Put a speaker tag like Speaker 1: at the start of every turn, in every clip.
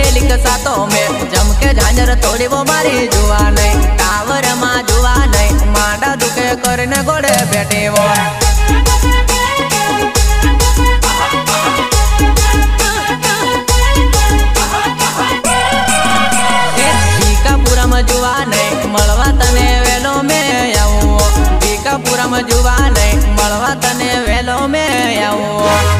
Speaker 1: સહેલી કસાતો મેં જમ કે ઝાંઝર તોડી વો મારી જુવા નહીં ટાવર માં જુવા નહીં માંડા દુખે કરીને ગોળે બેઠી વો ભીકાપુરામાં જુવા નહીં મળવા તને વેલો મેં આવું ભીકાપુરામાં જુવા નહીં મળવા તને વેલો મેં આવું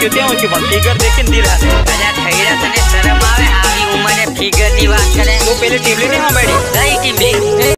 Speaker 2: देते हैं
Speaker 3: उनकी फिगर देख के दिला दे अरे ठहरा तने
Speaker 2: शर्म आवे आवी उमर है फिगर दी बात करे वो पहले
Speaker 3: टीम लेने हाँ बैठी नहीं
Speaker 2: टीम ले